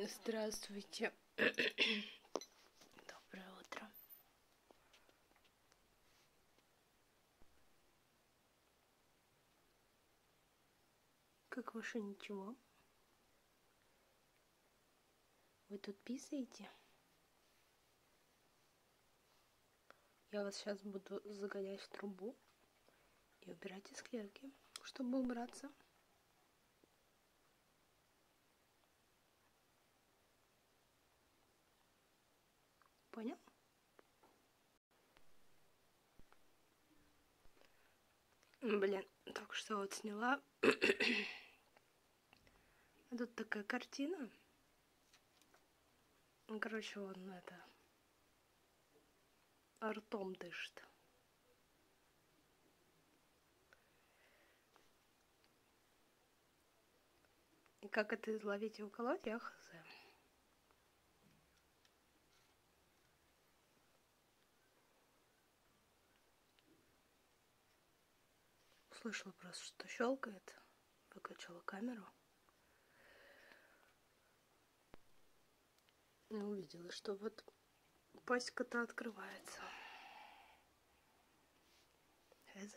Здравствуйте. Доброе утро. Как ваше ничего? Вы тут писаете? Я вас сейчас буду загонять в трубу и убирать из клетки, чтобы убраться. Понял? Блин, только что вот сняла. А тут такая картина. Ну, короче, он это ртом дышит. И как это изловить и уколоть, я хз. Слышала просто, что щелкает. Выключила камеру. И увидела, что вот паська-то открывается. Хз.